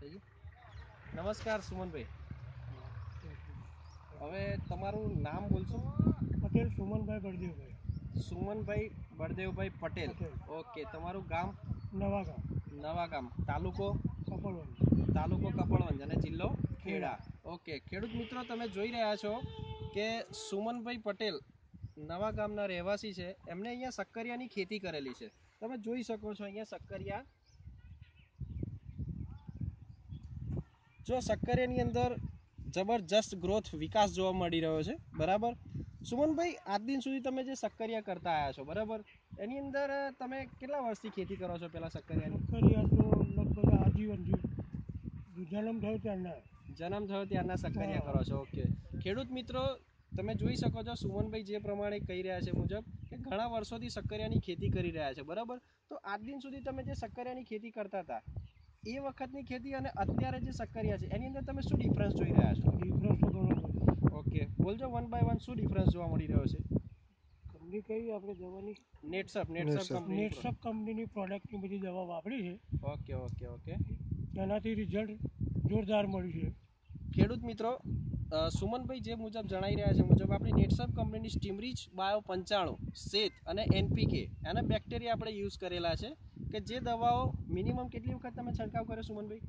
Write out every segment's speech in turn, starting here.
નમસ્કાર સુમનભાઈ. હવે તમારું નામ બોલશો? પટેલ સુમનભાઈ બળદેવભાઈ. સુમનભાઈ બળદેવભાઈ પટેલ. ઓકે તમારું ગામ? નવા ગામ. નવા ગામ. તાલુકો? કપડવંજ. તાલુકો કપડવંજ અને જિલ્લો ખેડા. ઓકે ખેડૂત મિત્રો તમે જોઈ રહ્યા છો કે સુમનભાઈ પટેલ નવા ગામના રહેવાસી છે. એમને અહીંયા શક્કરિયાની ખેતી કરેલી છે. તમે જોઈ શકો છો અહીંયા શક્કરિયા જો શક્કરિયાની અંદર જબરજસ્ત ગ્રોથ વિકાસ જોવા મળી રહ્યો છે બરાબર? સુમનભાઈ આજ દિન સુધી તમે જે શક્કરિયા કરતા આવ્યા છો બરાબર? એની અંદર તમે કેટલા વર્ષથી ખેતી કરો છો પેલા શક્કરિયાની? સક્કરિયા તો લગભગ આજીવન જીવ જન્મ થયો ત્યારના. જન્મ થયો ત્યારના સક્કરિયા કરો છો ઓકે. ખેડૂત મિત્રો તમે જોઈ શકો છો સુમનભાઈ જે પ્રમાણે કહી રહ્યા છે મુજબ કે ઘણા વર્ષોથી સક્કરિયાની ખેતી કરી રહ્યા છે બરાબર? તો આજ દિન સુધી તમે જે સક્કરિયાની ખેતી કરતા હતા એ વખતની ખેતી અને અત્યારે જે સક્કરિયા છે એની અંદર તમે શું ડિફરન્સ જોઈ રહ્યા છો? ડિફરન્સ તો ઘણો ઓકે બોલજો વન બાય વન શું ડિફરન્સ જોવા મળી રહ્યો છે? કંપની કઈ આપણે દવાની નેટસપ નેટસપ કંપની નેટસપ કંપનીની પ્રોડક્ટની બધી દવા વાપરી છે. ઓકે ઓકે ઓકે તેનાથી રિઝલ્ટ જોરદાર મળ્યું છે. ખેડૂત મિત્રો સુમનભાઈ જે મુજબ જણાવી રહ્યા છે મુજબ આપણી નેટસપ કંપનીની સ્ટીમરીચ બાયો પંચાણું શેત અને એનપીકે એના બેક્ટેરિયા આપણે યુઝ કરેલા છે. કે જે દવાઓ મિનિમમ કેટલી વખત તમે છંટકાવ કર્યો સુમનભાઈ?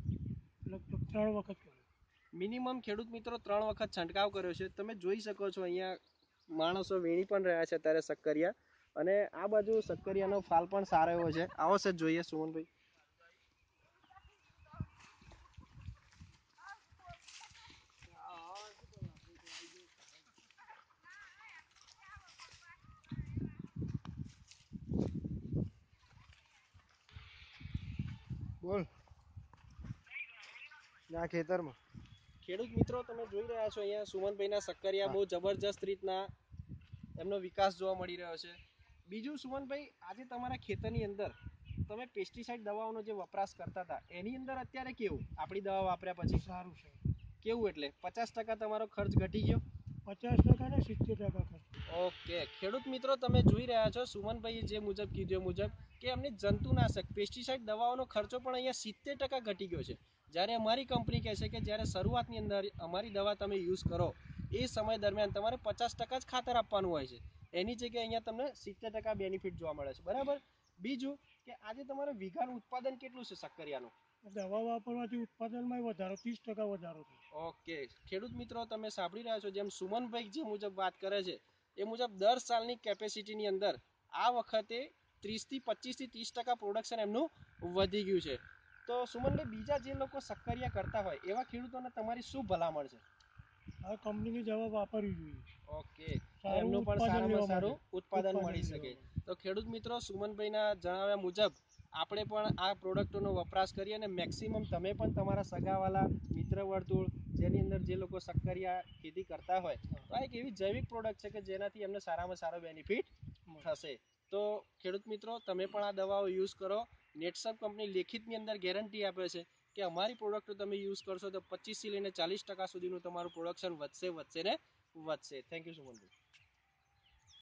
લગભગ ત્રણ વખત કર્યું. મિનિમમ ખેડૂત મિત્રો ત્રણ વખત છંટકાવ કર્યો છે. તમે જોઈ શકો છો અહીંયા માણસો વીણી પણ રહ્યા છે અત્યારે સક્કરિયા. અને આ બાજુ સક્કરિયાનો ફાલ પણ સારો એવો છે. આવો છે જોઈએ સુમનભાઈ. બોલ. ના ખેતરમાં. ખેડૂત મિત્રો તમે જોઈ રહ્યા છો અહીંયા સુમનભાઈના સક્કરિયા બહુ જબરજસ્ત રીતના એમનો વિકાસ જોવા મળી રહ્યો છે. બીજું સુમનભાઈ આજે તમારા ખેતરની અંદર તમે પેસ્ટિસાઇડ દવાઓનો જે વપરાશ કરતા હતા એની અંદર અત્યારે કેવું? આપણી દવા વાપર્યા પછી? સારું છે. કેવું એટલે? પચાસ ટકા તમારો ખર્ચ ઘટી ગયો? પચાસ ટકા ને સિત્તેર ટકા ખર્ચ. ઓકે. ખેડૂત મિત્રો તમે જોઈ રહ્યા છો સુમનભાઈએ જે મુજબ કીધું મુજબ કે એમની જંતુનાશક પેસ્ટિસાઇડ દવાઓનો ખર્ચો પણ અહીંયા સિત્તેર ટકા ઘટી ગયો છે. જ્યારે અમારી કંપની કહે છે કે જ્યારે શરૂઆતની અંદર અમારી દવા તમે યુઝ કરો એ સમય દરમિયાન તમારે પચાસ ટકા જ ખાતર આપવાનું હોય છે. એની જગ્યાએ અહીંયા તમને સિત્તેર ટકા બેનિફિટ જોવા મળે છે. બરાબર? બીજું કે આજે તમારે વીઘાનું ઉત્પાદન કેટલું છે શક્કરિયાનું દવા વાપરવાથી ઉત્પાદનમાં વધારો ત્રીસ ટકા વધારો થયો. ઓકે. ખેડૂત મિત્રો તમે સાંભળી રહ્યા છો જેમ સુમનભાઈ જે મુજબ વાત કરે છે એ મુજબ દર સાલની કેપેસિટીની અંદર આ વખતે ત્રીસથી પચીસથી ત્રીસ ટકા પ્રોડક્શન એમનું વધી ગયું છે. તો સુમનભાઈ બીજા જે લોકો સક્કરિયા કરતા હોય એવા ખેડૂતોને તમારી શું ભલામણ છે? આ કંપનીની જવાબ વાપરવી જોઈએ. ઓકે. એમનું પણ સારામાં સારું ઉત્પાદન મળી શકે. તો ખેડૂત મિત્રો સુમનભાઈના જણાવ્યા મુજબ આપણે પણ આ પ્રોડક્ટોનો વપરાશ કરીએ અને મેક્સિમમ તમે પણ તમારા સગાવાલા મિત્ર વર્તુળ જેની અંદર જે લોકો સક્કરિયા ખેતી કરતા હોય, તો આ એક એવી જૈવિક પ્રોડક્ટ છે કે જેનાથી એમને સારામાં સારો બેનિફિટ થશે. તો ખેડૂત મિત્રો, તમે પણ આ દવાઓ યુઝ કરો. નેટસપ કંપની લેખિતની અંદર ગેરંટી આપે છે કે અમારી પ્રોડક્ટો તમે યુઝ કરશો તો પચીસથી લઈને ચાલીસ ટકા સુધીનું તમારું પ્રોડક્શન વધશે વધશે ને વધશે. Thank you Sumanbhai